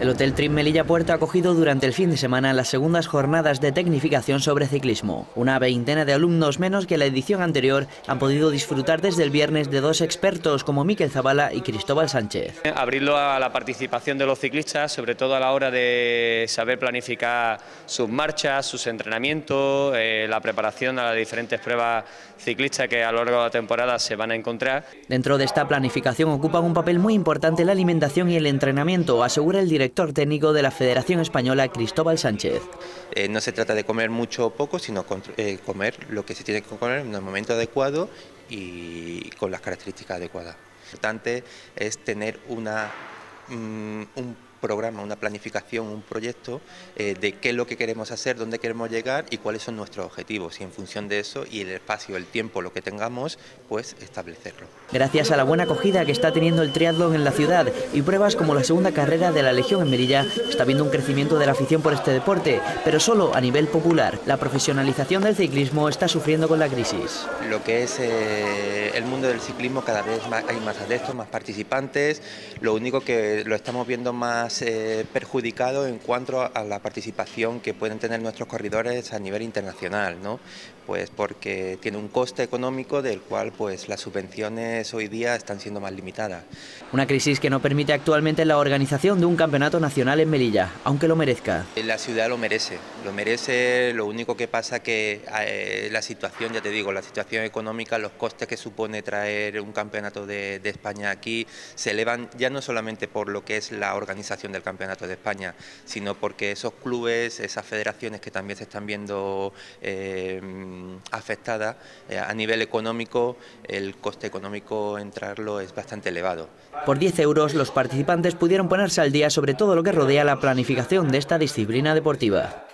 El Hotel Trim Melilla Puerto ha acogido durante el fin de semana las segundas jornadas de tecnificación sobre ciclismo. Una veintena de alumnos menos que la edición anterior han podido disfrutar desde el viernes de dos expertos como Miquel Zavala y Cristóbal Sánchez. Abrirlo a la participación de los ciclistas, sobre todo a la hora de saber planificar sus marchas, sus entrenamientos, eh, la preparación a las diferentes pruebas ciclistas que a lo largo de la temporada se van a encontrar. Dentro de esta planificación ocupan un papel muy importante la alimentación y el entrenamiento, asegura el director técnico de la Federación Española, Cristóbal Sánchez. Eh, no se trata de comer mucho o poco, sino eh, comer lo que se tiene que comer en el momento adecuado y con las características adecuadas. Lo importante es tener una, mm, un programa, una planificación, un proyecto eh, de qué es lo que queremos hacer, dónde queremos llegar y cuáles son nuestros objetivos. Y en función de eso y el espacio, el tiempo, lo que tengamos, pues establecerlo. Gracias a la buena acogida que está teniendo el triatlón en la ciudad y pruebas como la segunda carrera de la Legión en Merilla, está habiendo un crecimiento de la afición por este deporte, pero solo a nivel popular. La profesionalización del ciclismo está sufriendo con la crisis. Lo que es eh, el mundo del ciclismo cada vez hay más adeptos, más participantes. Lo único que lo estamos viendo más eh, perjudicado en cuanto a la participación que pueden tener nuestros corredores a nivel internacional, ¿no? Pues porque tiene un coste económico del cual pues las subvenciones hoy día están siendo más limitadas. Una crisis que no permite actualmente la organización de un campeonato nacional en Melilla, aunque lo merezca. La ciudad lo merece, lo merece, lo único que pasa que eh, la situación, ya te digo, la situación económica, los costes que supone traer un campeonato de España aquí se elevan ya no solamente por lo que es la organización del Campeonato de España, sino porque esos clubes, esas federaciones que también se están viendo eh, afectadas eh, a nivel económico, el coste económico entrarlo es bastante elevado. Por 10 euros los participantes pudieron ponerse al día sobre todo lo que rodea la planificación de esta disciplina deportiva.